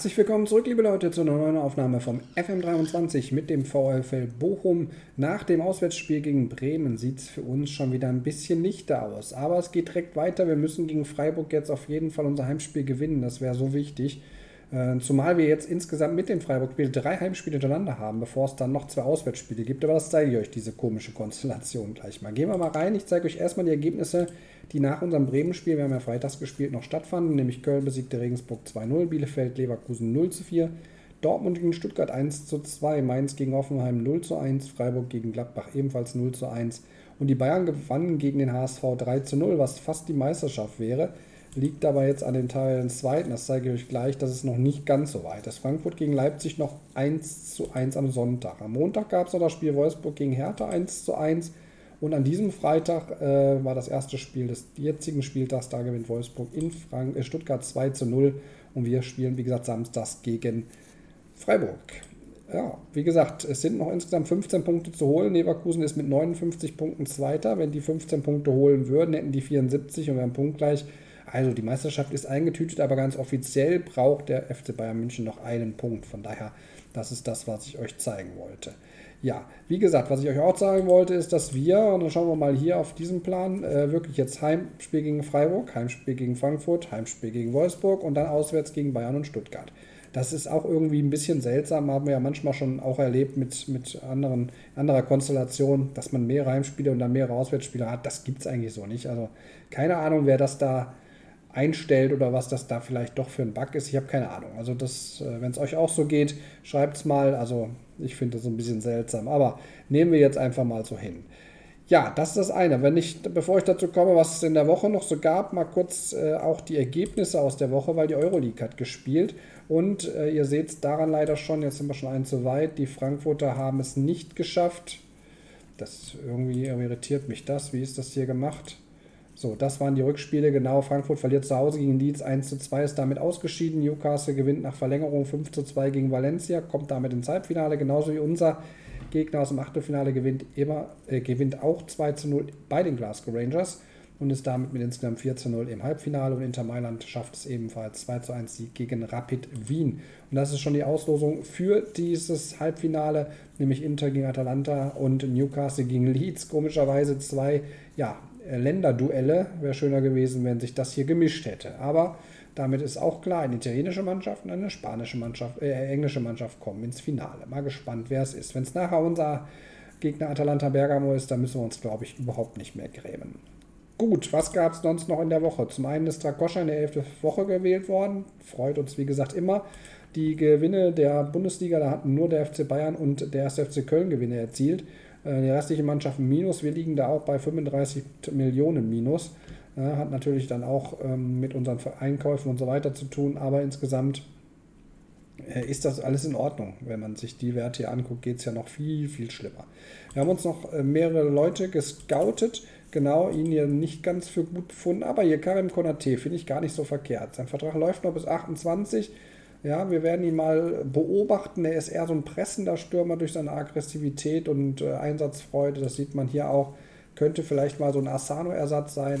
Herzlich willkommen zurück, liebe Leute, zu einer neuen Aufnahme vom FM23 mit dem VfL Bochum. Nach dem Auswärtsspiel gegen Bremen sieht es für uns schon wieder ein bisschen lichter aus. Aber es geht direkt weiter. Wir müssen gegen Freiburg jetzt auf jeden Fall unser Heimspiel gewinnen. Das wäre so wichtig. Äh, zumal wir jetzt insgesamt mit dem Freiburg-Spiel drei Heimspiele hintereinander haben, bevor es dann noch zwei Auswärtsspiele gibt. Aber das zeige ich euch, diese komische Konstellation gleich mal. Gehen wir mal rein. Ich zeige euch erstmal die Ergebnisse, die nach unserem Bremen-Spiel, wir haben ja freitags gespielt, noch stattfanden. Nämlich Köln besiegte Regensburg 2-0, Bielefeld Leverkusen 0-4, Dortmund gegen Stuttgart 1-2, Mainz gegen Hoffenheim 0-1, Freiburg gegen Gladbach ebenfalls 0-1. Und die Bayern gewannen gegen den HSV 3-0, was fast die Meisterschaft wäre liegt aber jetzt an den Teilen zweiten. Das zeige ich euch gleich, dass es noch nicht ganz so weit ist. Frankfurt gegen Leipzig noch 1 zu 1 am Sonntag. Am Montag gab es noch das Spiel Wolfsburg gegen Hertha 1 zu 1. Und an diesem Freitag äh, war das erste Spiel des jetzigen Spieltags. Da gewinnt Wolfsburg in Frank äh, Stuttgart 2 zu 0. Und wir spielen, wie gesagt, samstags gegen Freiburg. Ja, wie gesagt, es sind noch insgesamt 15 Punkte zu holen. Leverkusen ist mit 59 Punkten Zweiter. Wenn die 15 Punkte holen würden, hätten die 74 und wären punktgleich. Also die Meisterschaft ist eingetütet, aber ganz offiziell braucht der FC Bayern München noch einen Punkt. Von daher, das ist das, was ich euch zeigen wollte. Ja, wie gesagt, was ich euch auch sagen wollte, ist, dass wir, und dann schauen wir mal hier auf diesem Plan, äh, wirklich jetzt Heimspiel gegen Freiburg, Heimspiel gegen Frankfurt, Heimspiel gegen Wolfsburg und dann auswärts gegen Bayern und Stuttgart. Das ist auch irgendwie ein bisschen seltsam, haben wir ja manchmal schon auch erlebt mit, mit anderen, anderer Konstellation, dass man mehrere Heimspiele und dann mehrere Auswärtsspiele hat. Das gibt es eigentlich so nicht. Also keine Ahnung, wer das da einstellt oder was das da vielleicht doch für ein Bug ist. Ich habe keine Ahnung. Also das, äh, wenn es euch auch so geht, schreibt es mal. Also ich finde das ein bisschen seltsam. Aber nehmen wir jetzt einfach mal so hin. Ja, das ist das eine. Wenn ich, bevor ich dazu komme, was es in der Woche noch so gab, mal kurz äh, auch die Ergebnisse aus der Woche, weil die Euroleague hat gespielt. Und äh, ihr seht es daran leider schon, jetzt sind wir schon ein zu weit. Die Frankfurter haben es nicht geschafft. Das irgendwie irritiert mich das. Wie ist das hier gemacht? So, das waren die Rückspiele. Genau, Frankfurt verliert zu Hause gegen Leeds 1 zu 2, ist damit ausgeschieden. Newcastle gewinnt nach Verlängerung 5 zu 2 gegen Valencia, kommt damit ins Halbfinale, genauso wie unser Gegner aus dem Achtelfinale gewinnt, immer, äh, gewinnt auch 2 zu 0 bei den Glasgow Rangers und ist damit mit insgesamt 4 zu 0 im Halbfinale. Und Inter Mailand schafft es ebenfalls 2 zu 1 Sieg gegen Rapid Wien. Und das ist schon die Auslosung für dieses Halbfinale, nämlich Inter gegen Atalanta und Newcastle gegen Leeds. Komischerweise zwei ja, Länderduelle. Wäre schöner gewesen, wenn sich das hier gemischt hätte. Aber damit ist auch klar, eine italienische Mannschaft und eine spanische Mannschaft, äh, englische Mannschaft kommen ins Finale. Mal gespannt, wer es ist. Wenn es nachher unser Gegner Atalanta Bergamo ist, dann müssen wir uns, glaube ich, überhaupt nicht mehr grämen. Gut, was gab es sonst noch in der Woche? Zum einen ist Drakoscha in der 11. Woche gewählt worden. Freut uns, wie gesagt, immer. Die Gewinne der Bundesliga, da hatten nur der FC Bayern und der 1. FC Köln Gewinne erzielt. Äh, die restlichen Mannschaften minus. Wir liegen da auch bei 35 Millionen minus. Hat natürlich dann auch ähm, mit unseren Einkäufen und so weiter zu tun, aber insgesamt äh, ist das alles in Ordnung. Wenn man sich die Werte hier anguckt, geht es ja noch viel, viel schlimmer. Wir haben uns noch äh, mehrere Leute gescoutet, genau, ihn hier nicht ganz für gut befunden, aber hier Karim Konate finde ich gar nicht so verkehrt. Sein Vertrag läuft noch bis 28 ja, wir werden ihn mal beobachten. Er ist eher so ein pressender Stürmer durch seine Aggressivität und äh, Einsatzfreude. Das sieht man hier auch. Könnte vielleicht mal so ein Asano-Ersatz sein.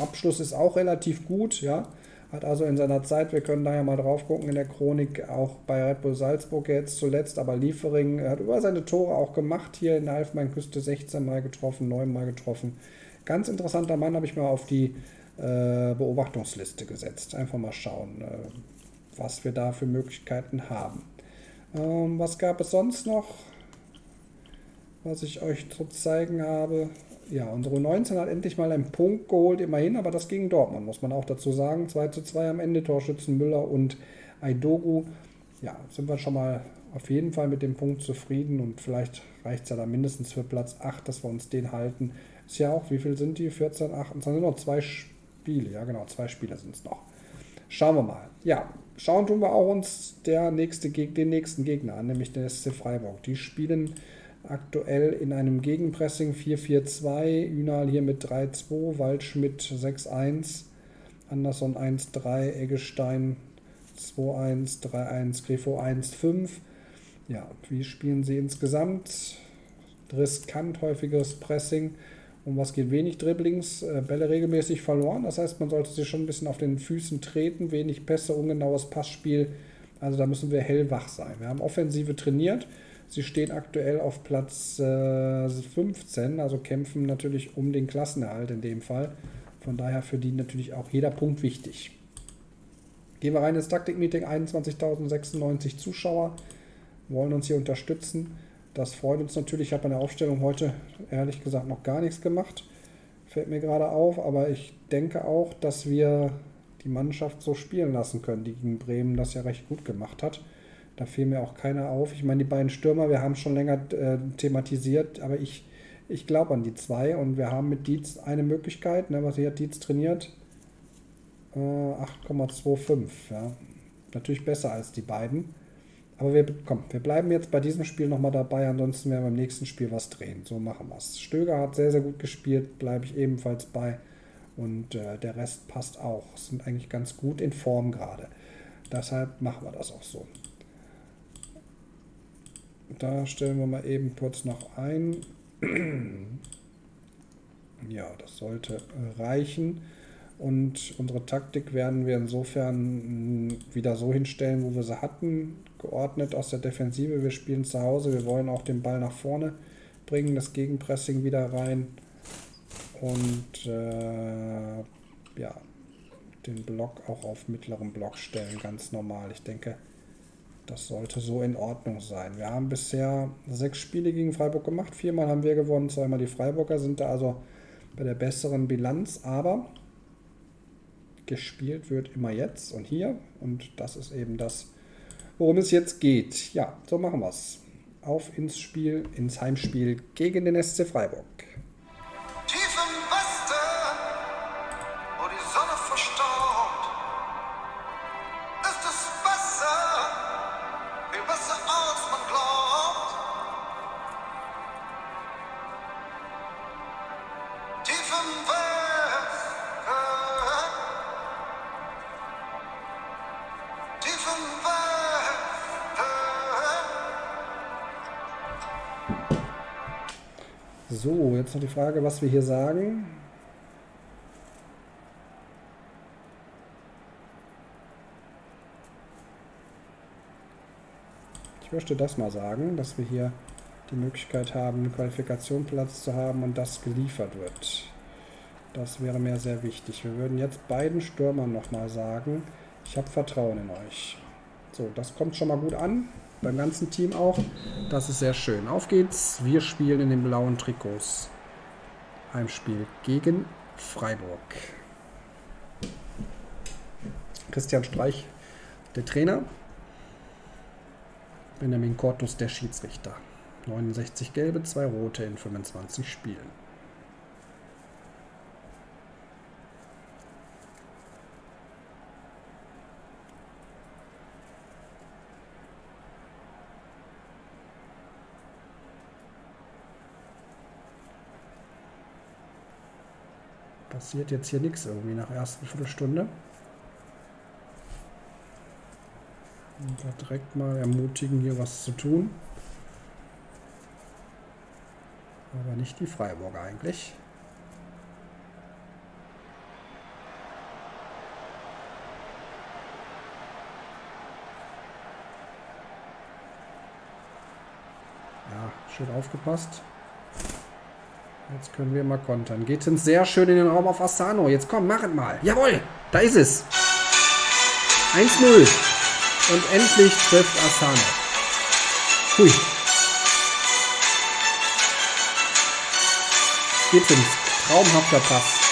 Abschluss ist auch relativ gut, ja. Hat also in seiner Zeit, wir können da ja mal drauf gucken in der Chronik, auch bei Red Bull Salzburg jetzt zuletzt, aber Liefering er hat über seine Tore auch gemacht hier in der Elfenbeinküste, 16 Mal getroffen, 9 Mal getroffen. Ganz interessanter Mann, habe ich mal auf die äh, Beobachtungsliste gesetzt. Einfach mal schauen. Äh, was wir da für Möglichkeiten haben. Ähm, was gab es sonst noch, was ich euch zu zeigen habe? Ja, unsere 19 hat endlich mal einen Punkt geholt, immerhin, aber das gegen Dortmund, muss man auch dazu sagen. 2 zu 2 am Ende, Torschützen Müller und Aidogu. Ja, sind wir schon mal auf jeden Fall mit dem Punkt zufrieden und vielleicht reicht es ja dann mindestens für Platz 8, dass wir uns den halten. Ist ja auch, wie viel sind die? 14, 28, sind noch zwei Spiele. Ja, genau, zwei Spiele sind es noch. Schauen wir mal. Ja, schauen tun wir auch uns der nächste, den nächsten Gegner an, nämlich den SC Freiburg. Die spielen aktuell in einem Gegenpressing 4-4-2, Ünal hier mit 3-2, Waldschmidt 6-1, Anderson 1-3, Eggestein 2-1, 3-1, Grifo 1-5. Ja, wie spielen sie insgesamt? Riskant, häufiges Pressing. Um was geht wenig Dribblings, äh, Bälle regelmäßig verloren. Das heißt, man sollte sich schon ein bisschen auf den Füßen treten, wenig Pässe, ungenaues Passspiel. Also da müssen wir hellwach sein. Wir haben Offensive trainiert. Sie stehen aktuell auf Platz äh, 15, also kämpfen natürlich um den Klassenerhalt in dem Fall. Von daher für die natürlich auch jeder Punkt wichtig. Gehen wir rein ins Taktikmeeting, 21.096 Zuschauer wollen uns hier unterstützen. Das freut uns natürlich. Ich habe an der Aufstellung heute ehrlich gesagt noch gar nichts gemacht. Fällt mir gerade auf, aber ich denke auch, dass wir die Mannschaft so spielen lassen können, die gegen Bremen das ja recht gut gemacht hat. Da fiel mir auch keiner auf. Ich meine, die beiden Stürmer, wir haben schon länger äh, thematisiert, aber ich, ich glaube an die zwei und wir haben mit Dietz eine Möglichkeit, ne, was hier hat Dietz trainiert? Äh, 8,25. Ja. Natürlich besser als die beiden. Aber wir, komm, wir bleiben jetzt bei diesem Spiel nochmal dabei, ansonsten werden wir im nächsten Spiel was drehen. So machen wir es. Stöger hat sehr, sehr gut gespielt, bleibe ich ebenfalls bei. Und äh, der Rest passt auch. Sind eigentlich ganz gut in Form gerade. Deshalb machen wir das auch so. Da stellen wir mal eben kurz noch ein. Ja, das sollte reichen. Und unsere Taktik werden wir insofern wieder so hinstellen, wo wir sie hatten, geordnet aus der Defensive. Wir spielen zu Hause, wir wollen auch den Ball nach vorne bringen, das Gegenpressing wieder rein und äh, ja, den Block auch auf mittleren Block stellen, ganz normal. Ich denke, das sollte so in Ordnung sein. Wir haben bisher sechs Spiele gegen Freiburg gemacht, viermal haben wir gewonnen, zweimal die Freiburger sind da also bei der besseren Bilanz, aber gespielt wird immer jetzt und hier. Und das ist eben das, worum es jetzt geht. Ja, so machen wir es. Auf ins Spiel, ins Heimspiel gegen den SC Freiburg. Jetzt noch die Frage, was wir hier sagen. Ich möchte das mal sagen, dass wir hier die Möglichkeit haben, einen Qualifikationsplatz zu haben und das geliefert wird. Das wäre mir sehr wichtig. Wir würden jetzt beiden Stürmern nochmal sagen, ich habe Vertrauen in euch. So, das kommt schon mal gut an beim ganzen Team auch. Das ist sehr schön. Auf geht's. Wir spielen in den blauen Trikots. Heimspiel gegen Freiburg. Christian Streich, der Trainer. Benjamin Cortus, der Schiedsrichter. 69 gelbe, 2 rote in 25 Spielen. Passiert jetzt hier nichts irgendwie nach der ersten Viertelstunde. Und direkt mal ermutigen, hier was zu tun. Aber nicht die Freiburger eigentlich. Ja, schön aufgepasst. Jetzt können wir mal kontern. Geht uns sehr schön in den Raum auf Asano. Jetzt komm, mach es mal. Jawohl, da ist es. 1-0. Und endlich trifft Asano. Hui. Gittens. Traumhafter Pass.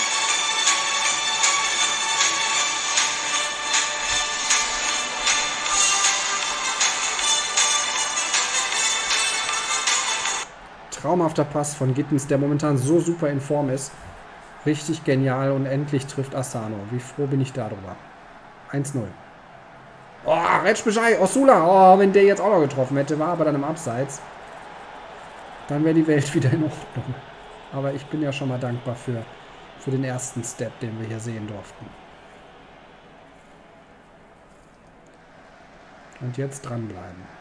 Traumhafter Pass von Gittens, der momentan so super in Form ist. Richtig genial und endlich trifft Asano. Wie froh bin ich darüber. 1-0. Oh, Retschbeschei, Osula. Oh, wenn der jetzt auch noch getroffen hätte, war aber dann im Abseits. Dann wäre die Welt wieder in Ordnung. Aber ich bin ja schon mal dankbar für, für den ersten Step, den wir hier sehen durften. Und jetzt dranbleiben.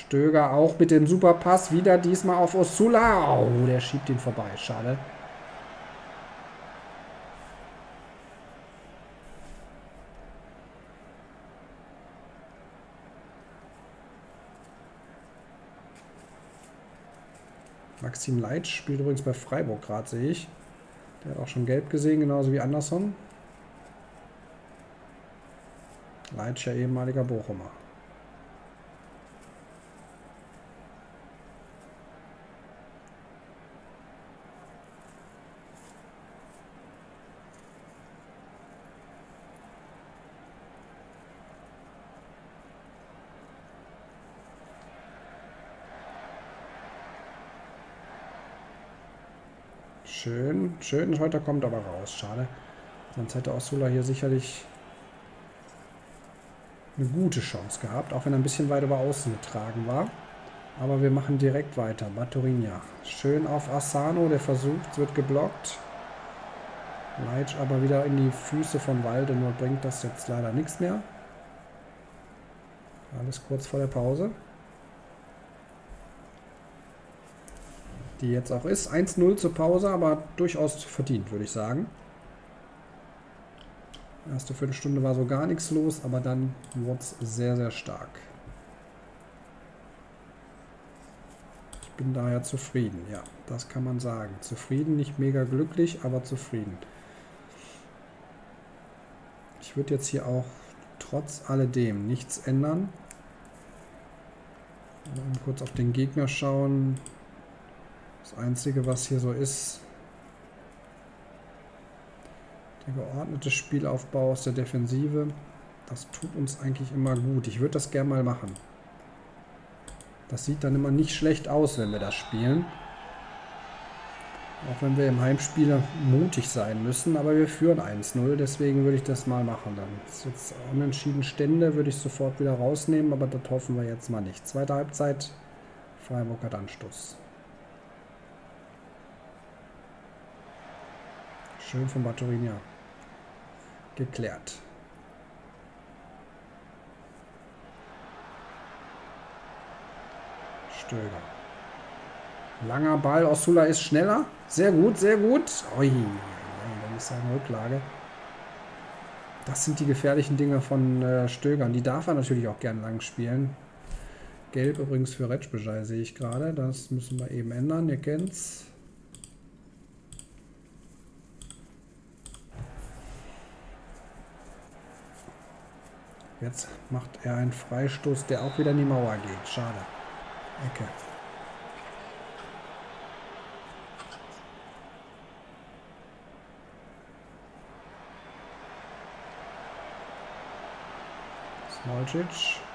Stöger auch mit dem Superpass. Wieder diesmal auf Osula. Oh, der schiebt ihn vorbei. Schade. Maxim Leitsch spielt übrigens bei Freiburg gerade, sehe ich. Der hat auch schon gelb gesehen, genauso wie Anderson. Leitsch ja ehemaliger Bochumer. Schön, schön. Heute kommt aber raus. Schade. Sonst hätte Osula hier sicherlich eine gute Chance gehabt, auch wenn er ein bisschen weit über außen getragen war. Aber wir machen direkt weiter. Baturinha. Schön auf Asano, der versucht, wird geblockt. Leitsch aber wieder in die Füße von Walde, nur bringt das jetzt leider nichts mehr. Alles kurz vor der Pause. Die jetzt auch ist. 1-0 zur Pause, aber durchaus verdient, würde ich sagen. Erste Viertelstunde war so gar nichts los, aber dann wurde es sehr, sehr stark. Ich bin daher zufrieden, ja, das kann man sagen. Zufrieden, nicht mega glücklich, aber zufrieden. Ich würde jetzt hier auch trotz alledem nichts ändern. Mal kurz auf den Gegner schauen. Das Einzige, was hier so ist, der geordnete Spielaufbau aus der Defensive, das tut uns eigentlich immer gut. Ich würde das gerne mal machen. Das sieht dann immer nicht schlecht aus, wenn wir das spielen. Auch wenn wir im Heimspiel mutig sein müssen, aber wir führen 1-0, deswegen würde ich das mal machen. Dann ist jetzt unentschieden Stände, würde ich sofort wieder rausnehmen, aber das hoffen wir jetzt mal nicht. Zweite Halbzeit, Freiburg hat Anstoß. Schön von Batterinia. Geklärt. Stöger. Langer Ball. Osula ist schneller. Sehr gut, sehr gut. Ui, dann ist eine Rücklage. Das sind die gefährlichen Dinge von äh, Stögern. Die darf er natürlich auch gern lang spielen. Gelb übrigens für Retschbejai sehe ich gerade. Das müssen wir eben ändern. Ihr kennt's. Jetzt macht er einen Freistoß, der auch wieder in die Mauer geht. Schade. Ecke. Smolcic.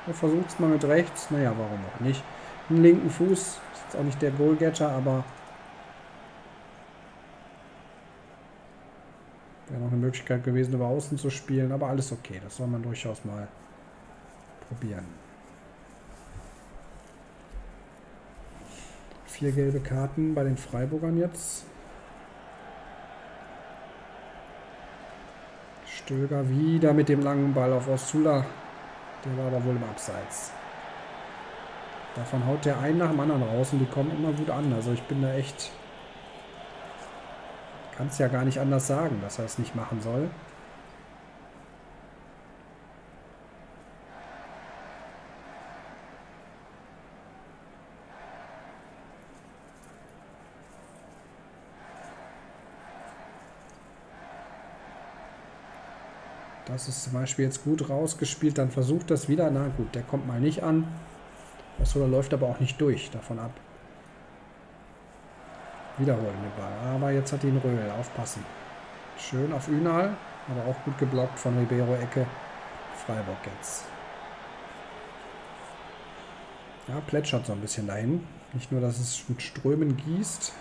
Er versucht es mal mit rechts. Naja, warum auch nicht. Einen linken Fuß. Ist jetzt auch nicht der Goalgetter, aber Wäre noch eine Möglichkeit gewesen, über Außen zu spielen, aber alles okay. Das soll man durchaus mal probieren. Vier gelbe Karten bei den Freiburgern jetzt. Stöger wieder mit dem langen Ball auf Ostula. Der war aber wohl im Abseits. Davon haut der einen nach dem anderen raus und die kommen immer gut an. Also ich bin da echt kann es ja gar nicht anders sagen, dass er es nicht machen soll. Das ist zum Beispiel jetzt gut rausgespielt. Dann versucht das wieder. Na gut, der kommt mal nicht an. Das läuft aber auch nicht durch davon ab. Wiederholen den Ball. Aber jetzt hat ihn Röhl. Aufpassen. Schön auf Ünal. Aber auch gut geblockt von Ribeiro Ecke. Freiburg jetzt. Ja, plätschert so ein bisschen dahin. Nicht nur, dass es mit Strömen gießt.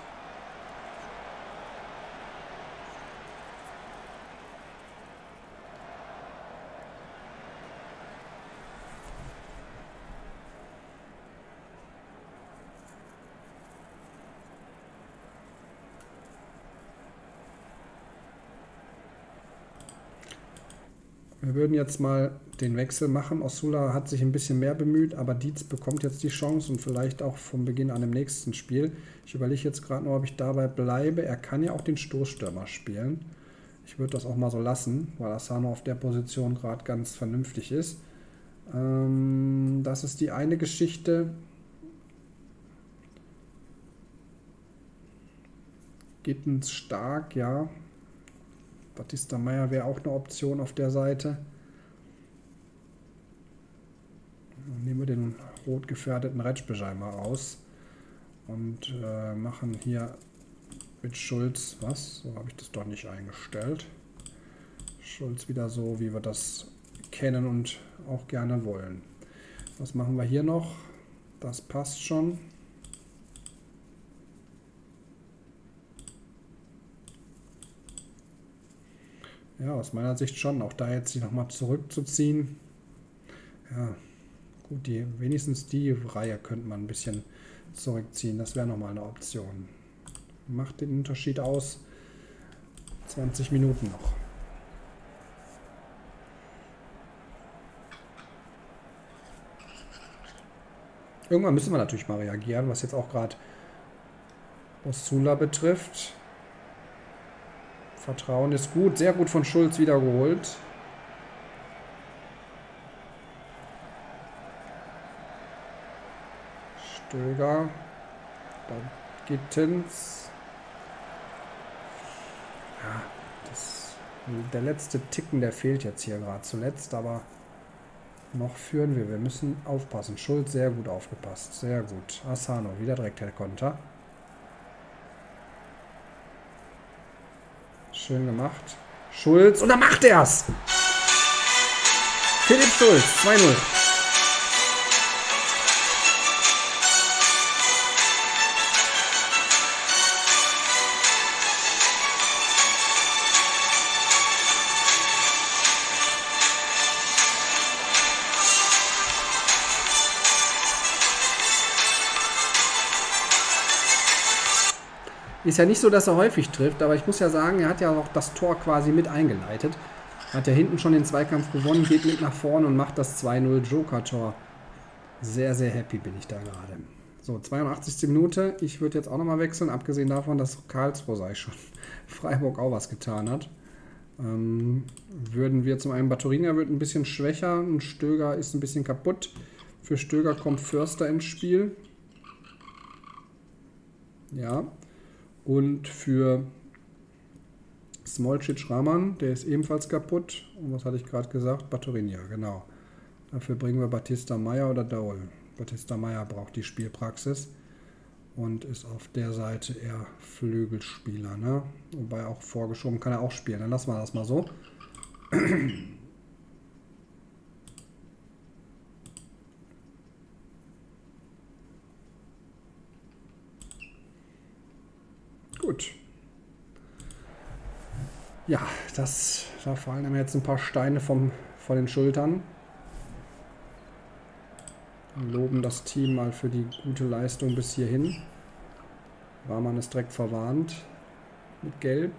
Wir würden jetzt mal den Wechsel machen. Osula hat sich ein bisschen mehr bemüht, aber Dietz bekommt jetzt die Chance und vielleicht auch vom Beginn an im nächsten Spiel. Ich überlege jetzt gerade nur, ob ich dabei bleibe. Er kann ja auch den Stoßstürmer spielen. Ich würde das auch mal so lassen, weil Asano auf der Position gerade ganz vernünftig ist. Ähm, das ist die eine Geschichte. Gittens stark, ja. Batista Meyer wäre auch eine Option auf der Seite. Dann nehmen wir den rot gefährdeten Retschbeschei mal raus und äh, machen hier mit Schulz was? So habe ich das doch nicht eingestellt. Schulz wieder so, wie wir das kennen und auch gerne wollen. Was machen wir hier noch? Das passt schon. Ja, aus meiner Sicht schon. Auch da jetzt sich nochmal zurückzuziehen. Ja, gut, die, wenigstens die Reihe könnte man ein bisschen zurückziehen. Das wäre nochmal eine Option. Macht den Unterschied aus. 20 Minuten noch. Irgendwann müssen wir natürlich mal reagieren, was jetzt auch gerade Osula betrifft. Vertrauen ist gut. Sehr gut von Schulz wiedergeholt. Stöger. Dann Gittens. Ja, das, der letzte Ticken, der fehlt jetzt hier gerade zuletzt, aber noch führen wir. Wir müssen aufpassen. Schulz sehr gut aufgepasst. Sehr gut. Asano, wieder direkt der Konter. Schön gemacht. Schulz. Und da macht er's! Philipp Schulz, 2-0. Ist ja nicht so, dass er häufig trifft, aber ich muss ja sagen, er hat ja auch das Tor quasi mit eingeleitet. Hat ja hinten schon den Zweikampf gewonnen, geht mit nach vorne und macht das 2-0 Joker-Tor. Sehr, sehr happy bin ich da gerade. So, 82. Minute. Ich würde jetzt auch nochmal wechseln, abgesehen davon, dass Karlsruhe sei schon Freiburg auch was getan hat. Ähm, würden wir zum einen Batterina wird ein bisschen schwächer und Stöger ist ein bisschen kaputt. Für Stöger kommt Förster ins Spiel. Ja, und für Smolcic Raman, der ist ebenfalls kaputt. Und was hatte ich gerade gesagt? Batterinia, genau. Dafür bringen wir Batista Meyer oder Daul. Batista Meyer braucht die Spielpraxis und ist auf der Seite eher Flügelspieler. Ne? Wobei auch vorgeschoben kann er auch spielen. Dann lassen wir das mal so. Gut. Ja, das, da fallen mir jetzt ein paar Steine vom, von den Schultern. Wir loben das Team mal für die gute Leistung bis hierhin. Rahman ist direkt verwarnt mit Gelb.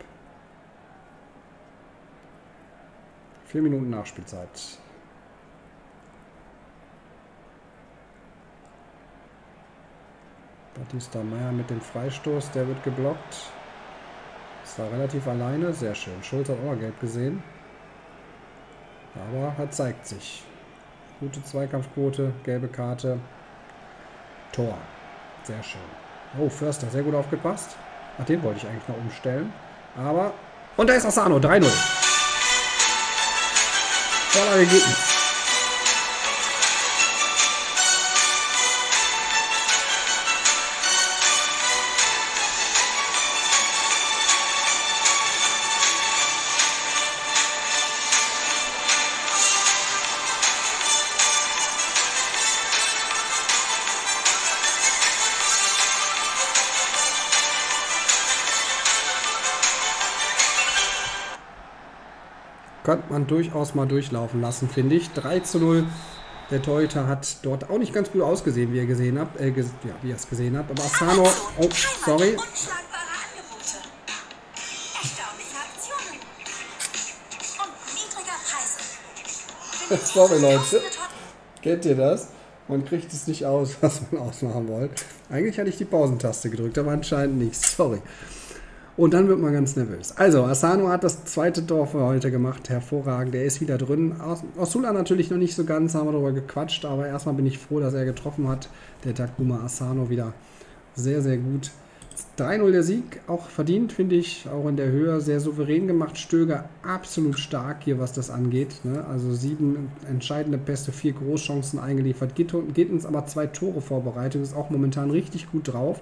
Vier Minuten Nachspielzeit. Batista Meyer mit dem Freistoß, der wird geblockt. Ist da relativ alleine, sehr schön. Schulz hat auch mal gelb gesehen. Aber er zeigt sich. Gute Zweikampfquote, gelbe Karte. Tor. Sehr schön. Oh, Förster, sehr gut aufgepasst. Ach, den wollte ich eigentlich noch umstellen. Aber. Und da ist Asano, 3-0. Vorlage geht könnte man durchaus mal durchlaufen lassen, finde ich. 3 zu 0. Der Torhüter hat dort auch nicht ganz gut ausgesehen, wie ihr gesehen habt. Äh, ges ja, wie ihr es gesehen habt. Aber Asano. Oh, sorry. sorry, Leute. Kennt ihr das? Man kriegt es nicht aus, was man ausmachen wollt. Eigentlich hatte ich die Pausentaste gedrückt, aber anscheinend nicht. Sorry. Und dann wird man ganz nervös. Also, Asano hat das zweite Tor für heute gemacht. Hervorragend. Er ist wieder drin. Osula natürlich noch nicht so ganz, haben wir darüber gequatscht. Aber erstmal bin ich froh, dass er getroffen hat. Der Takuma Asano wieder sehr, sehr gut. 3-0 der Sieg, auch verdient, finde ich, auch in der Höhe sehr souverän gemacht. Stöger absolut stark hier, was das angeht. Ne? Also sieben entscheidende Pässe, vier Großchancen eingeliefert. Gittens aber zwei Tore vorbereitet, ist auch momentan richtig gut drauf.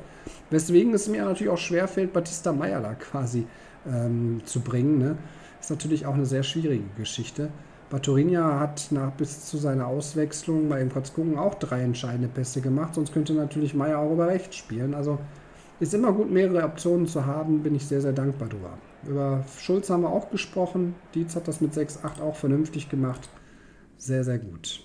Weswegen es mir natürlich auch schwerfällt, Batista Meierla quasi ähm, zu bringen. Ne? Ist natürlich auch eine sehr schwierige Geschichte. Batorinja hat nach bis zu seiner Auswechslung, mal eben kurz gucken, auch drei entscheidende Pässe gemacht. Sonst könnte natürlich Meier auch über rechts spielen. Also ist immer gut, mehrere Optionen zu haben, bin ich sehr, sehr dankbar drüber. Über Schulz haben wir auch gesprochen. Dietz hat das mit 6-8 auch vernünftig gemacht. Sehr, sehr gut.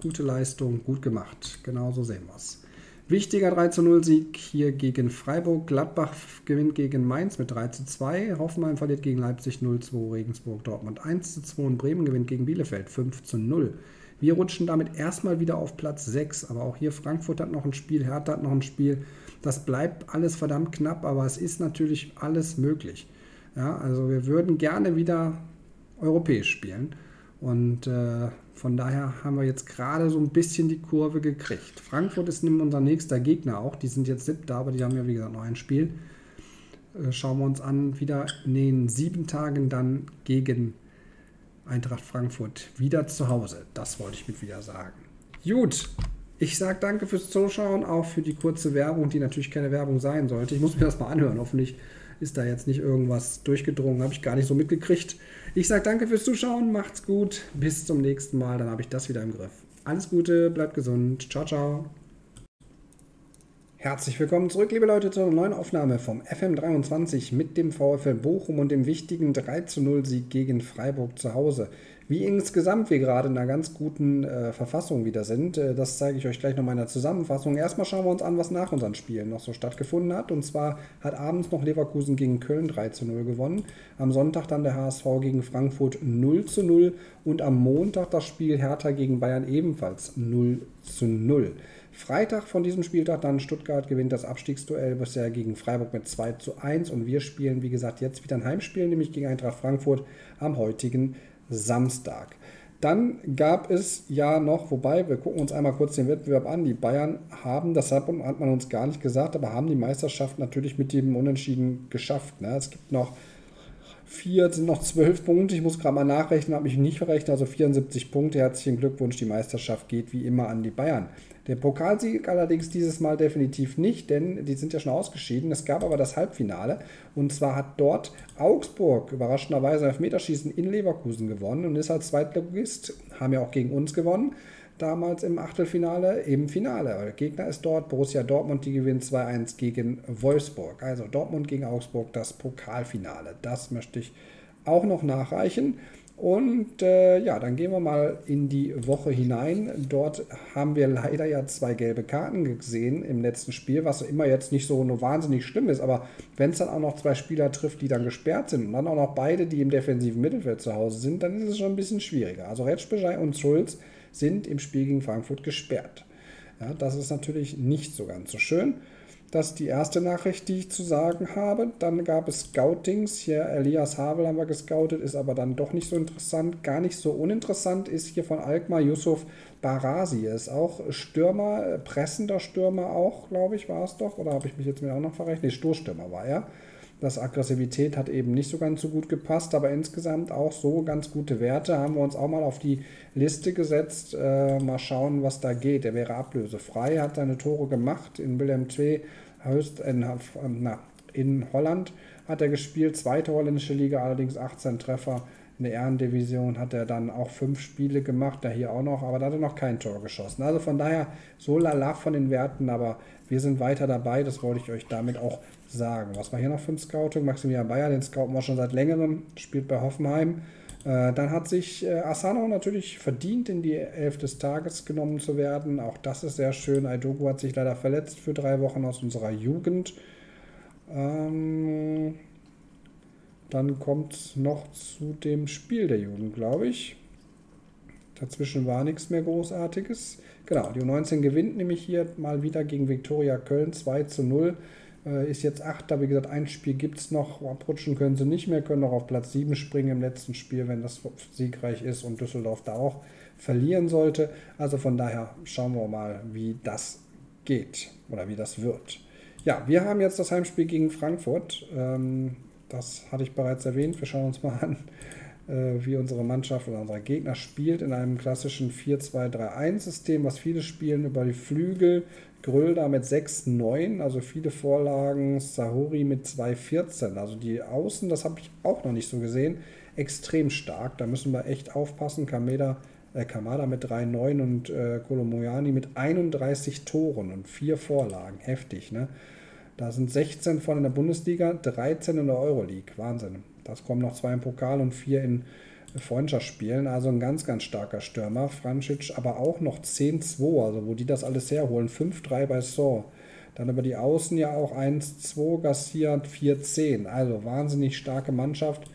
Gute Leistung, gut gemacht. Genauso sehen wir es. Wichtiger 3 Sieg hier gegen Freiburg. Gladbach gewinnt gegen Mainz mit 3 2. Hoffenheim verliert gegen Leipzig 0 2. Regensburg Dortmund 1 2. Und Bremen gewinnt gegen Bielefeld 5 0. Wir rutschen damit erstmal wieder auf Platz 6. Aber auch hier Frankfurt hat noch ein Spiel, Hertha hat noch ein Spiel. Das bleibt alles verdammt knapp, aber es ist natürlich alles möglich. Ja, also wir würden gerne wieder europäisch spielen. Und äh, von daher haben wir jetzt gerade so ein bisschen die Kurve gekriegt. Frankfurt ist unser nächster Gegner auch. Die sind jetzt siebter, aber die haben ja wie gesagt noch ein Spiel. Äh, schauen wir uns an, wieder in den sieben Tagen dann gegen Eintracht Frankfurt wieder zu Hause. Das wollte ich mit wieder sagen. Gut, ich sage danke fürs Zuschauen, auch für die kurze Werbung, die natürlich keine Werbung sein sollte. Ich muss mir das mal anhören. Hoffentlich ist da jetzt nicht irgendwas durchgedrungen, habe ich gar nicht so mitgekriegt. Ich sage danke fürs Zuschauen, macht's gut, bis zum nächsten Mal, dann habe ich das wieder im Griff. Alles Gute, bleibt gesund, ciao, ciao. Herzlich willkommen zurück, liebe Leute, zu einer neuen Aufnahme vom FM23 mit dem VfL Bochum und dem wichtigen 3 0 Sieg gegen Freiburg zu Hause. Wie insgesamt wir gerade in einer ganz guten äh, Verfassung wieder sind, äh, das zeige ich euch gleich noch mal in der Zusammenfassung. Erstmal schauen wir uns an, was nach unseren Spielen noch so stattgefunden hat. Und zwar hat abends noch Leverkusen gegen Köln 3 zu 0 gewonnen. Am Sonntag dann der HSV gegen Frankfurt 0 zu 0 und am Montag das Spiel Hertha gegen Bayern ebenfalls 0 zu 0. Freitag von diesem Spieltag dann Stuttgart gewinnt das Abstiegsduell bisher gegen Freiburg mit 2 zu 1 und wir spielen, wie gesagt, jetzt wieder ein Heimspiel, nämlich gegen Eintracht Frankfurt am heutigen Samstag. Dann gab es ja noch, wobei, wir gucken uns einmal kurz den Wettbewerb an. Die Bayern haben, das hat man uns gar nicht gesagt, aber haben die Meisterschaft natürlich mit dem Unentschieden geschafft. Ne? Es gibt noch vier, sind noch zwölf Punkte. Ich muss gerade mal nachrechnen, habe mich nicht verrechnet, also 74 Punkte. Herzlichen Glückwunsch, die Meisterschaft geht wie immer an die Bayern. Der Pokalsieg allerdings dieses Mal definitiv nicht, denn die sind ja schon ausgeschieden. Es gab aber das Halbfinale und zwar hat dort Augsburg überraschenderweise Elfmeterschießen in Leverkusen gewonnen und ist als Zweitligist, haben ja auch gegen uns gewonnen, damals im Achtelfinale im Finale. Der Gegner ist dort Borussia Dortmund, die gewinnt 2-1 gegen Wolfsburg. Also Dortmund gegen Augsburg, das Pokalfinale. Das möchte ich auch noch nachreichen. Und äh, ja, dann gehen wir mal in die Woche hinein. Dort haben wir leider ja zwei gelbe Karten gesehen im letzten Spiel, was immer jetzt nicht so nur wahnsinnig schlimm ist. Aber wenn es dann auch noch zwei Spieler trifft, die dann gesperrt sind und dann auch noch beide, die im defensiven Mittelfeld zu Hause sind, dann ist es schon ein bisschen schwieriger. Also Retschbejai und Schulz sind im Spiel gegen Frankfurt gesperrt. Ja, das ist natürlich nicht so ganz so schön. Das ist die erste Nachricht, die ich zu sagen habe. Dann gab es Scoutings. Hier Elias Havel haben wir gescoutet, ist aber dann doch nicht so interessant. Gar nicht so uninteressant ist hier von Alkmaar Yusuf Barasi. Ist auch Stürmer, pressender Stürmer auch, glaube ich, war es doch. Oder habe ich mich jetzt mir auch noch verrechnet? Nee, Stoßstürmer war er. Das Aggressivität hat eben nicht so ganz so gut gepasst, aber insgesamt auch so ganz gute Werte. Haben wir uns auch mal auf die Liste gesetzt. Äh, mal schauen, was da geht. Er wäre ablösefrei, hat seine Tore gemacht in Willem II, höchst in, na, in Holland hat er gespielt, zweite holländische Liga, allerdings 18 Treffer. In der Ehrendivision hat er dann auch fünf Spiele gemacht, da hier auch noch, aber da hat er noch kein Tor geschossen. Also von daher so lala von den Werten, aber wir sind weiter dabei, das wollte ich euch damit auch sagen. Was war hier noch für ein Scouting? Maximilian Bayer, den scouten wir schon seit längerem, spielt bei Hoffenheim. Äh, dann hat sich äh, Asano natürlich verdient, in die Elf des Tages genommen zu werden. Auch das ist sehr schön. Aidogo hat sich leider verletzt für drei Wochen aus unserer Jugend. Ähm, dann kommt es noch zu dem Spiel der Jugend, glaube ich. Dazwischen war nichts mehr Großartiges. Genau, die U19 gewinnt nämlich hier mal wieder gegen Viktoria Köln 2 zu 0. Äh, ist jetzt Achter, wie gesagt, ein Spiel gibt es noch. Abrutschen können sie nicht mehr, können noch auf Platz 7 springen im letzten Spiel, wenn das siegreich ist und Düsseldorf da auch verlieren sollte. Also von daher schauen wir mal, wie das geht oder wie das wird. Ja, wir haben jetzt das Heimspiel gegen Frankfurt. Ähm, das hatte ich bereits erwähnt. Wir schauen uns mal an, äh, wie unsere Mannschaft oder unser Gegner spielt in einem klassischen 4-2-3-1-System, was viele spielen über die Flügel. Grölda mit 6-9, also viele Vorlagen. Sahori mit 2-14. Also die Außen, das habe ich auch noch nicht so gesehen, extrem stark. Da müssen wir echt aufpassen. Kameda, äh, Kamada mit 3-9 und äh, Kolomoyani mit 31 Toren und 4 Vorlagen. Heftig, ne? Da sind 16 von in der Bundesliga, 13 in der Euroleague. Wahnsinn. Das kommen noch zwei im Pokal und vier in Freundschaftsspielen. Also ein ganz, ganz starker Stürmer. Francic aber auch noch 10-2, also wo die das alles herholen. 5-3 bei Saw. Dann über die Außen ja auch 1-2, Garcia 4-10. Also wahnsinnig starke Mannschaft.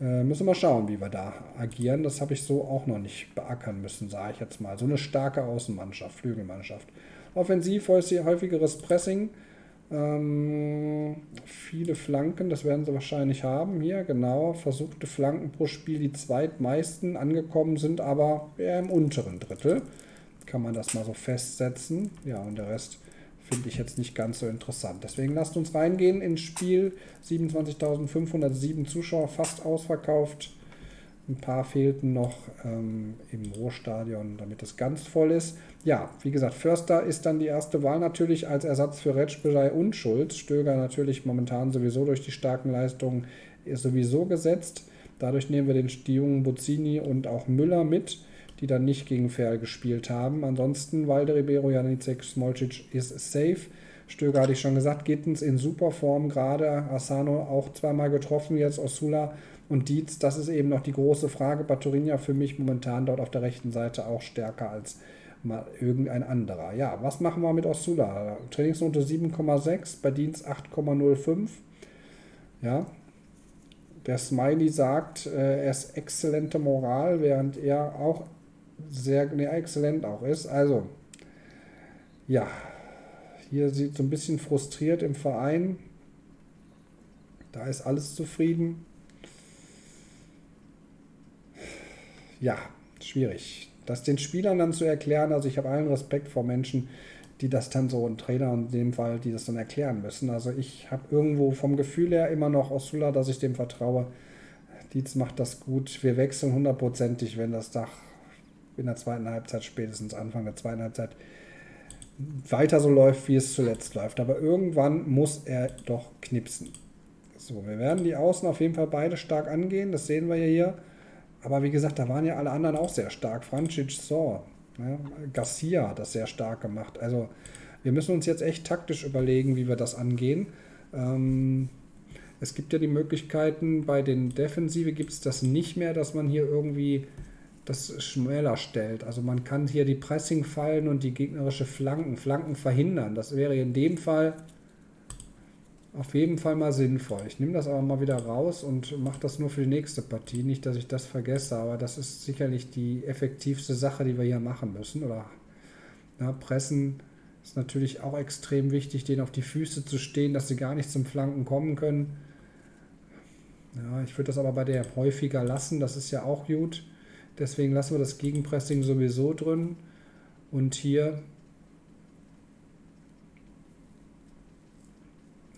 Äh, müssen wir schauen, wie wir da agieren. Das habe ich so auch noch nicht beackern müssen, sage ich jetzt mal. So eine starke Außenmannschaft, Flügelmannschaft. Offensiv häufigeres Pressing. Ähm, viele Flanken, das werden sie wahrscheinlich haben. Hier, genau, versuchte Flanken pro Spiel die zweitmeisten angekommen sind, aber eher im unteren Drittel. Kann man das mal so festsetzen. Ja, und der Rest finde ich jetzt nicht ganz so interessant. Deswegen lasst uns reingehen ins Spiel. 27.507 Zuschauer, fast ausverkauft. Ein paar fehlten noch ähm, im Ruhrstadion, damit es ganz voll ist. Ja, wie gesagt, Förster ist dann die erste Wahl natürlich als Ersatz für Retschbejai und Schulz. Stöger natürlich momentan sowieso durch die starken Leistungen ist sowieso gesetzt. Dadurch nehmen wir den jungen Buzzini und auch Müller mit, die dann nicht gegen Ferl gespielt haben. Ansonsten Walde Ribeiro, Janicek, Smolcic ist safe. Stöger hatte ich schon gesagt, Gittens in super Form gerade. Asano auch zweimal getroffen, jetzt Osula und Dietz, das ist eben noch die große Frage. Baturinha für mich momentan dort auf der rechten Seite auch stärker als mal irgendein anderer. Ja, was machen wir mit Osula? Trainingsnote 7,6, bei Dienst 8,05. Ja, der Smiley sagt, äh, er ist exzellente Moral, während er auch sehr nee, exzellent auch ist. Also, ja, hier sieht so ein bisschen frustriert im Verein. Da ist alles zufrieden. Ja, schwierig. Das den Spielern dann zu erklären, also ich habe allen Respekt vor Menschen, die das dann so, ein Trainer in dem Fall, die das dann erklären müssen. Also ich habe irgendwo vom Gefühl her immer noch Osula, dass ich dem vertraue. Dietz macht das gut. Wir wechseln hundertprozentig, wenn das Dach in der zweiten Halbzeit, spätestens Anfang der zweiten Halbzeit, weiter so läuft, wie es zuletzt läuft. Aber irgendwann muss er doch knipsen. So, wir werden die Außen auf jeden Fall beide stark angehen. Das sehen wir ja hier. Aber wie gesagt, da waren ja alle anderen auch sehr stark. Francic, Saw, ne? Garcia hat das sehr stark gemacht. Also wir müssen uns jetzt echt taktisch überlegen, wie wir das angehen. Ähm, es gibt ja die Möglichkeiten, bei den Defensive gibt es das nicht mehr, dass man hier irgendwie das schmäler stellt. Also man kann hier die Pressing fallen und die gegnerische Flanken, Flanken verhindern. Das wäre in dem Fall auf jeden Fall mal sinnvoll. Ich nehme das aber mal wieder raus und mache das nur für die nächste Partie. Nicht, dass ich das vergesse, aber das ist sicherlich die effektivste Sache, die wir hier machen müssen. Oder ja, pressen ist natürlich auch extrem wichtig, denen auf die Füße zu stehen, dass sie gar nicht zum Flanken kommen können. Ja, ich würde das aber bei der häufiger lassen, das ist ja auch gut. Deswegen lassen wir das Gegenpressing sowieso drin. Und hier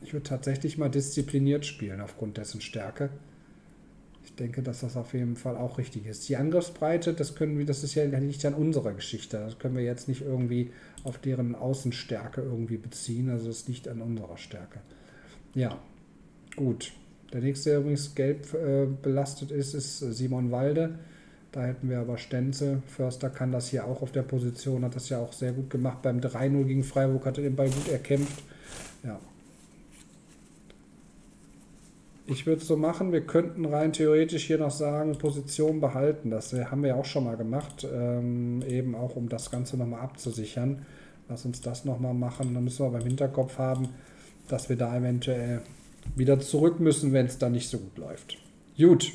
Ich würde tatsächlich mal diszipliniert spielen aufgrund dessen Stärke. Ich denke, dass das auf jeden Fall auch richtig ist. Die Angriffsbreite, das können wir, das ist ja nicht an unserer Geschichte. Das können wir jetzt nicht irgendwie auf deren Außenstärke irgendwie beziehen. Also es liegt an unserer Stärke. Ja, gut. Der nächste, der übrigens gelb äh, belastet ist, ist Simon Walde. Da hätten wir aber Stenzel. Förster kann das hier auch auf der Position, hat das ja auch sehr gut gemacht. Beim 3-0 gegen Freiburg hat er den Ball gut erkämpft. Ja, ich würde es so machen, wir könnten rein theoretisch hier noch sagen, Position behalten. Das haben wir ja auch schon mal gemacht, ähm, eben auch um das Ganze nochmal abzusichern. Lass uns das nochmal machen. Dann müssen wir beim Hinterkopf haben, dass wir da eventuell wieder zurück müssen, wenn es da nicht so gut läuft. Gut,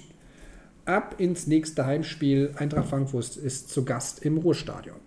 ab ins nächste Heimspiel. Eintracht Frankfurt ist zu Gast im Ruhrstadion.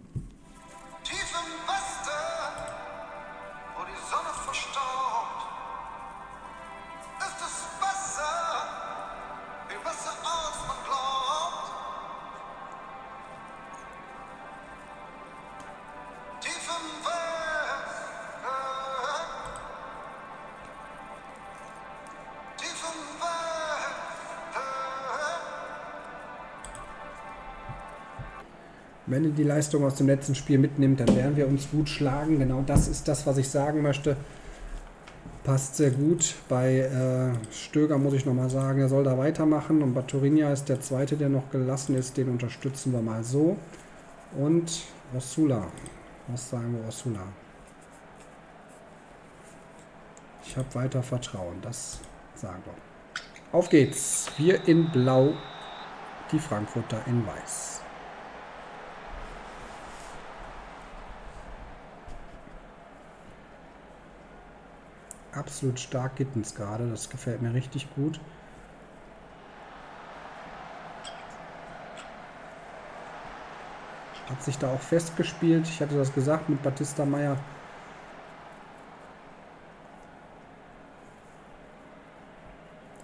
Wenn ihr die Leistung aus dem letzten Spiel mitnimmt, dann werden wir uns gut schlagen. Genau das ist das, was ich sagen möchte. Passt sehr gut. Bei äh, Stöger muss ich nochmal sagen, er soll da weitermachen. Und Baturinha ist der zweite, der noch gelassen ist. Den unterstützen wir mal so. Und Osula. Was sagen wir Osula? Ich habe weiter Vertrauen. Das sagen wir. Auf geht's. Wir in Blau, die Frankfurter in Weiß. Absolut stark Gittens gerade. Das gefällt mir richtig gut. Hat sich da auch festgespielt. Ich hatte das gesagt mit Batista Meyer.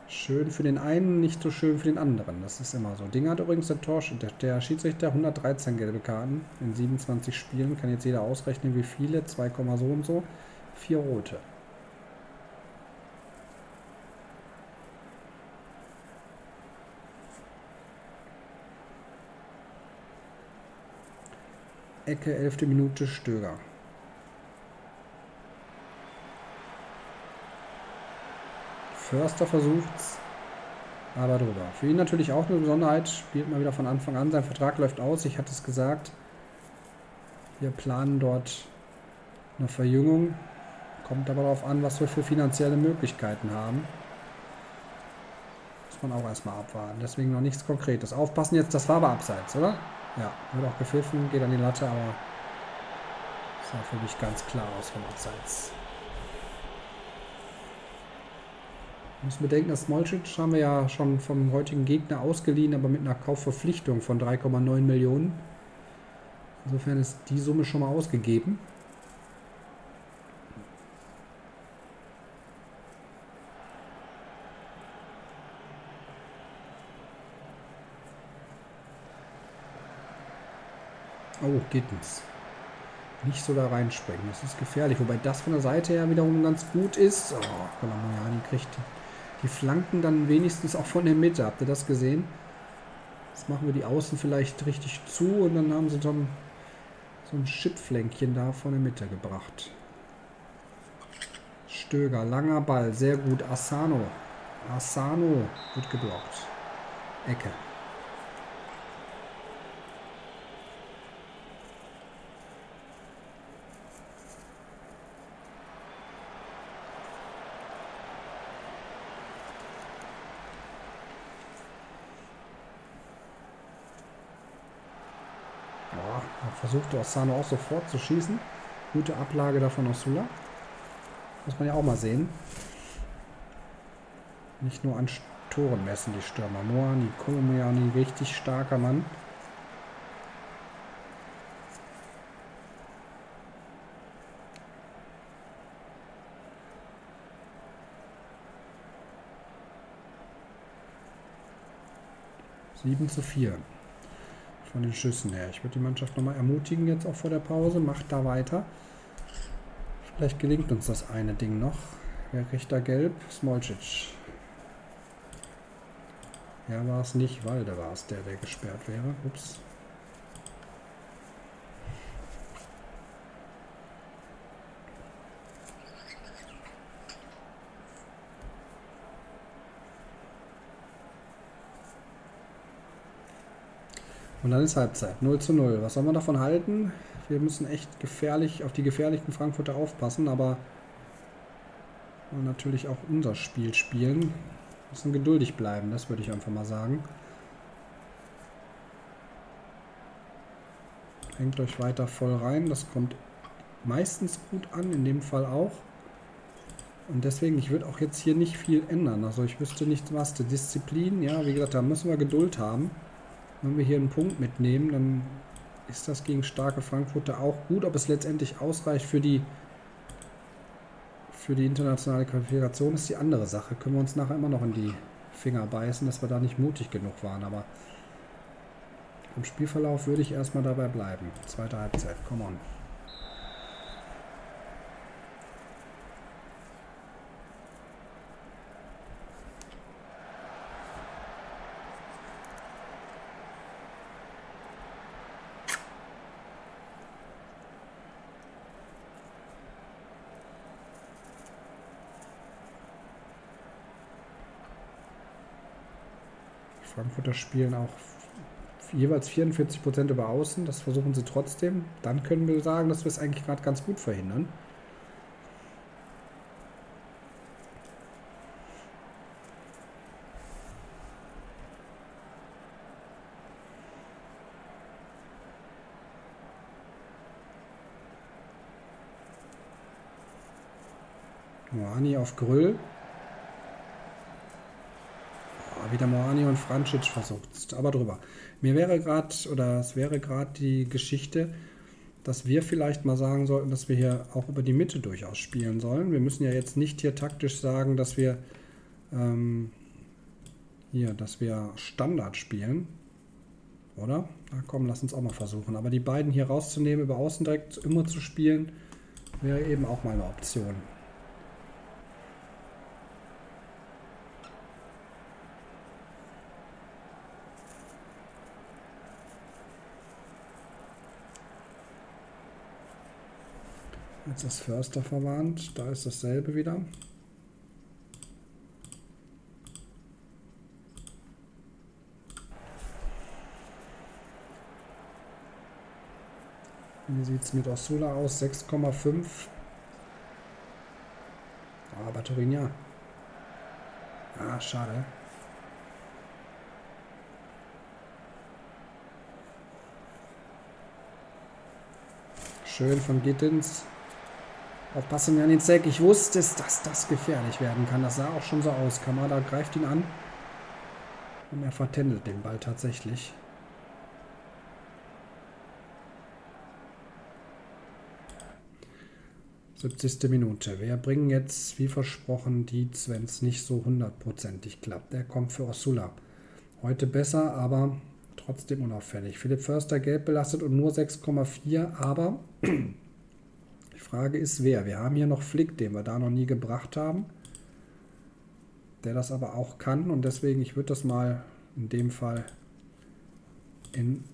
Schön für den einen, nicht so schön für den anderen. Das ist immer so. Ding hat übrigens der, Tor, der, der Schiedsrichter 113 gelbe Karten in 27 Spielen. Kann jetzt jeder ausrechnen, wie viele. 2, so und so. Vier rote. Ecke, 11. Minute, Stöger. Förster versucht's, aber drüber. Für ihn natürlich auch eine Besonderheit, spielt mal wieder von Anfang an. Sein Vertrag läuft aus, ich hatte es gesagt. Wir planen dort eine Verjüngung. Kommt aber darauf an, was wir für finanzielle Möglichkeiten haben. Muss man auch erstmal abwarten. Deswegen noch nichts Konkretes. Aufpassen jetzt, das war aber abseits, oder? Ja, wird auch gepfiffen, geht an die Latte, aber sah für mich ganz klar aus vom Abseits. Muss bedenken, dass Smolcic haben wir ja schon vom heutigen Gegner ausgeliehen, aber mit einer Kaufverpflichtung von 3,9 Millionen. Insofern ist die Summe schon mal ausgegeben. Gittens. Nicht so da reinspringen. Das ist gefährlich. Wobei das von der Seite her wiederum ganz gut ist. Oh, Colamoyani kriegt die Flanken dann wenigstens auch von der Mitte. Habt ihr das gesehen? Jetzt machen wir die Außen vielleicht richtig zu und dann haben sie dann so ein Chipflänkchen da von der Mitte gebracht. Stöger, langer Ball, sehr gut. Asano. Asano wird geblockt. Ecke. Versuchte Osano auch sofort zu schießen. Gute Ablage da von Osula. Muss man ja auch mal sehen. Nicht nur an Toren messen die Stürmer. Moani, Kolomiani, richtig starker Mann. Sieben zu vier von den Schüssen her. Ich würde die Mannschaft nochmal ermutigen jetzt auch vor der Pause. Macht da weiter. Vielleicht gelingt uns das eine Ding noch. Wer da gelb? Smolcic. Ja, war es nicht. Walde war es, der, der gesperrt wäre. Ups. Und dann ist Halbzeit. 0 zu 0. Was soll man davon halten? Wir müssen echt gefährlich auf die gefährlichen Frankfurter aufpassen, aber natürlich auch unser Spiel spielen. Wir müssen geduldig bleiben, das würde ich einfach mal sagen. Hängt euch weiter voll rein. Das kommt meistens gut an, in dem Fall auch. Und deswegen, ich würde auch jetzt hier nicht viel ändern. Also ich wüsste nicht was. Die Disziplin, ja, wie gesagt, da müssen wir Geduld haben. Wenn wir hier einen Punkt mitnehmen, dann ist das gegen starke Frankfurter auch gut. Ob es letztendlich ausreicht für die, für die internationale Qualifikation, ist die andere Sache. Können wir uns nachher immer noch in die Finger beißen, dass wir da nicht mutig genug waren. Aber im Spielverlauf würde ich erstmal dabei bleiben. Zweite Halbzeit, come on. Frankfurter spielen auch jeweils 44% über Außen. Das versuchen sie trotzdem. Dann können wir sagen, dass wir es eigentlich gerade ganz gut verhindern. Moani auf Grüll. Oh, wieder Moani und Francic versucht. Aber drüber. Mir wäre gerade, oder es wäre gerade die Geschichte, dass wir vielleicht mal sagen sollten, dass wir hier auch über die Mitte durchaus spielen sollen. Wir müssen ja jetzt nicht hier taktisch sagen, dass wir ähm, hier, dass wir Standard spielen. Oder? Na komm, lass uns auch mal versuchen. Aber die beiden hier rauszunehmen, über Außen direkt immer zu spielen, wäre eben auch mal eine Option. Jetzt ist Förster verwarnt. Da ist dasselbe wieder. Wie sieht es mit Osula aus? 6,5. Ah, Batterinia. Ah, schade. Schön von Gittins. Aufpassen an den Zack. Ich wusste es, dass das gefährlich werden kann. Das sah auch schon so aus. Kamada greift ihn an. Und er vertändelt den Ball tatsächlich. Siebzigste Minute. Wir bringen jetzt, wie versprochen, die wenn es nicht so hundertprozentig klappt. Der kommt für Osula. Heute besser, aber trotzdem unauffällig. Philipp Förster gelb belastet und nur 6,4, aber Frage ist, wer. Wir haben hier noch Flick, den wir da noch nie gebracht haben. Der das aber auch kann. Und deswegen, ich würde das mal in dem Fall in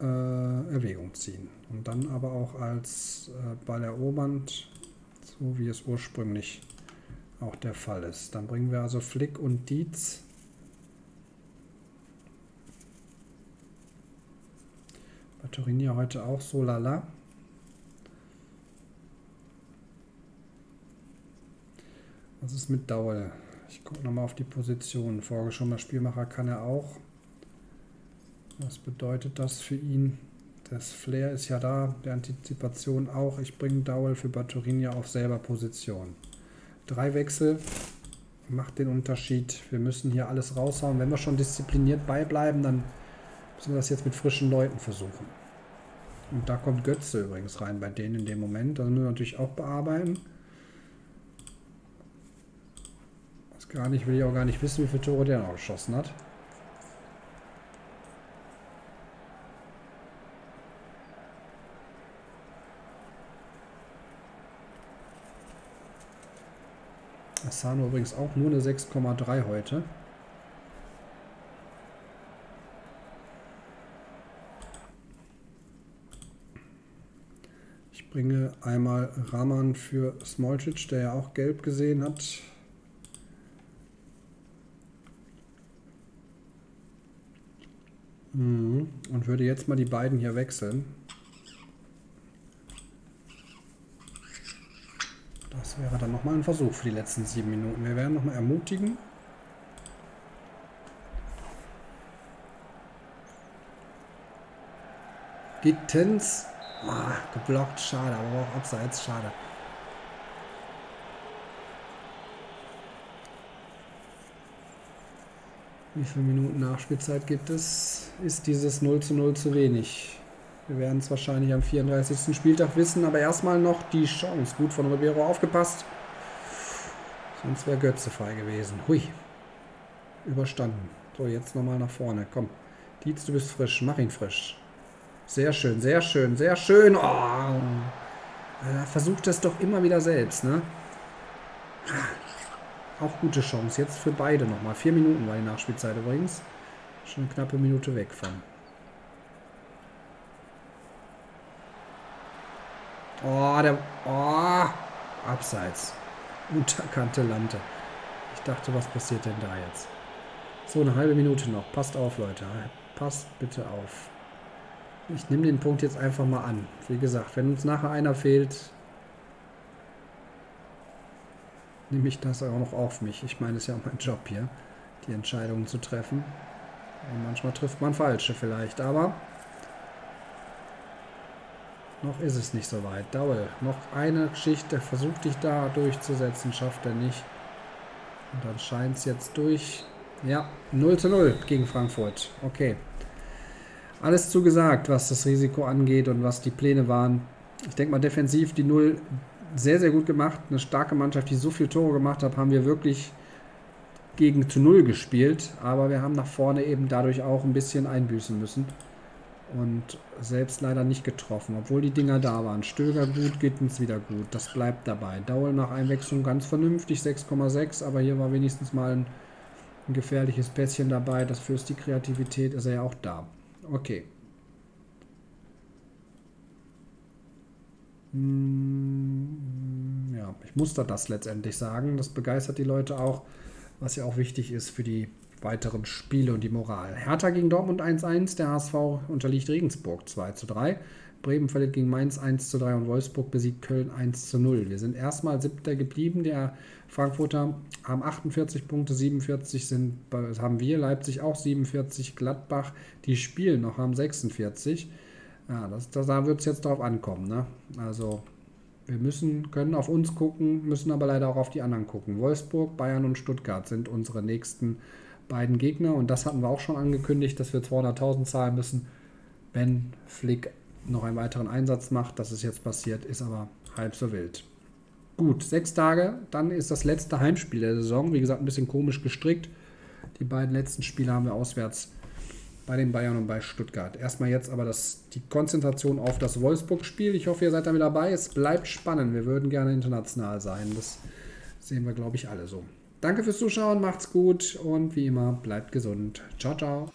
äh, Erwägung ziehen. Und dann aber auch als äh, Ball erobernd, so wie es ursprünglich auch der Fall ist. Dann bringen wir also Flick und Dietz. Batterini heute auch so lala. Was ist mit Dauer? Ich gucke nochmal auf die Position. Vorgeschommener Spielmacher kann er auch. Was bedeutet das für ihn? Das Flair ist ja da, der Antizipation auch. Ich bringe Dowell für Batterinia auf selber Position. Drei Wechsel macht den Unterschied. Wir müssen hier alles raushauen. Wenn wir schon diszipliniert beibleiben, dann müssen wir das jetzt mit frischen Leuten versuchen. Und da kommt Götze übrigens rein bei denen in dem Moment. Das müssen wir natürlich auch bearbeiten. Gar nicht, will ich auch gar nicht wissen, wie viele Tore der noch geschossen hat. Asano übrigens auch nur eine 6,3 heute. Ich bringe einmal Raman für Smolcic, der ja auch gelb gesehen hat. Und würde jetzt mal die beiden hier wechseln. Das wäre dann nochmal ein Versuch für die letzten sieben Minuten. Wir werden nochmal ermutigen. Gittens. Ah, geblockt, schade, aber auch abseits, schade. Wie viele Minuten Nachspielzeit gibt es? Ist dieses 0 zu 0 zu wenig? Wir werden es wahrscheinlich am 34. Spieltag wissen, aber erstmal noch die Chance. Gut von Ribeiro aufgepasst. Sonst wäre Götze frei gewesen. Hui. Überstanden. So, jetzt nochmal nach vorne. Komm. Dietz, du bist frisch. Mach ihn frisch. Sehr schön, sehr schön, sehr schön. Oh. Er versucht es doch immer wieder selbst, ne? Auch gute Chance. Jetzt für beide nochmal. Vier Minuten war die Nachspielzeit übrigens. Schon eine knappe Minute weg von. Oh, der... Oh, abseits. Unterkante Lante. Ich dachte, was passiert denn da jetzt? So, eine halbe Minute noch. Passt auf, Leute. Passt bitte auf. Ich nehme den Punkt jetzt einfach mal an. Wie gesagt, wenn uns nachher einer fehlt, nehme ich das auch noch auf mich. Ich meine, es ist ja auch mein Job hier, die Entscheidungen zu treffen. Und manchmal trifft man falsche vielleicht, aber noch ist es nicht so weit. Daul, noch eine Geschichte, versucht dich da durchzusetzen, schafft er nicht. Und dann scheint es jetzt durch. Ja, 0 zu 0 gegen Frankfurt. Okay. Alles zugesagt, was das Risiko angeht und was die Pläne waren. Ich denke mal, defensiv die 0 sehr, sehr gut gemacht. Eine starke Mannschaft, die so viele Tore gemacht hat, haben wir wirklich gegen zu 0 gespielt. Aber wir haben nach vorne eben dadurch auch ein bisschen einbüßen müssen. Und selbst leider nicht getroffen, obwohl die Dinger da waren. Stöger gut, Gittens wieder gut. Das bleibt dabei. Daul nach Einwechslung ganz vernünftig, 6,6. Aber hier war wenigstens mal ein, ein gefährliches Pässchen dabei. Das fürs die Kreativität ist er ja auch da. Okay. Hm, musste das letztendlich sagen. Das begeistert die Leute auch, was ja auch wichtig ist für die weiteren Spiele und die Moral. Hertha gegen Dortmund 1-1, der HSV unterliegt Regensburg 2-3. Bremen verliert gegen Mainz 1-3 und Wolfsburg besiegt Köln 1-0. Wir sind erstmal siebter geblieben. Der Frankfurter haben 48 Punkte, 47 sind, haben wir, Leipzig auch 47, Gladbach, die spielen noch, haben 46. Ja, das, das, da wird es jetzt drauf ankommen. Ne? Also wir müssen, können auf uns gucken, müssen aber leider auch auf die anderen gucken. Wolfsburg, Bayern und Stuttgart sind unsere nächsten beiden Gegner. Und das hatten wir auch schon angekündigt, dass wir 200.000 zahlen müssen, wenn Flick noch einen weiteren Einsatz macht. Das ist jetzt passiert, ist aber halb so wild. Gut, sechs Tage, dann ist das letzte Heimspiel der Saison. Wie gesagt, ein bisschen komisch gestrickt. Die beiden letzten Spiele haben wir auswärts bei den Bayern und bei Stuttgart. Erstmal jetzt aber das, die Konzentration auf das Wolfsburg-Spiel. Ich hoffe, ihr seid damit dabei. Es bleibt spannend. Wir würden gerne international sein. Das sehen wir, glaube ich, alle so. Danke fürs Zuschauen, macht's gut und wie immer bleibt gesund. Ciao, ciao.